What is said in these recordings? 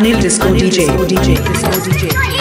Anil Disco DJ. Disco DJ. Disco DJ.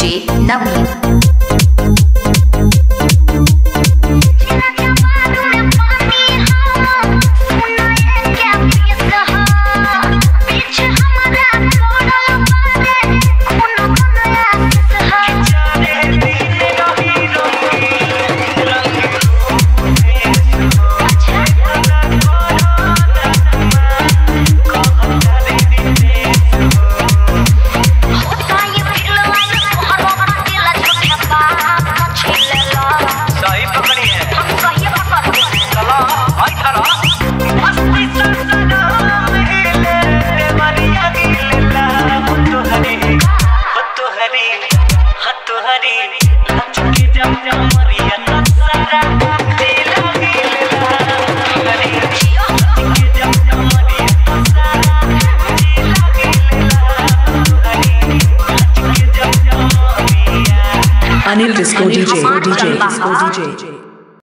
DJ Navi Anil disco DJ DJ disco DJ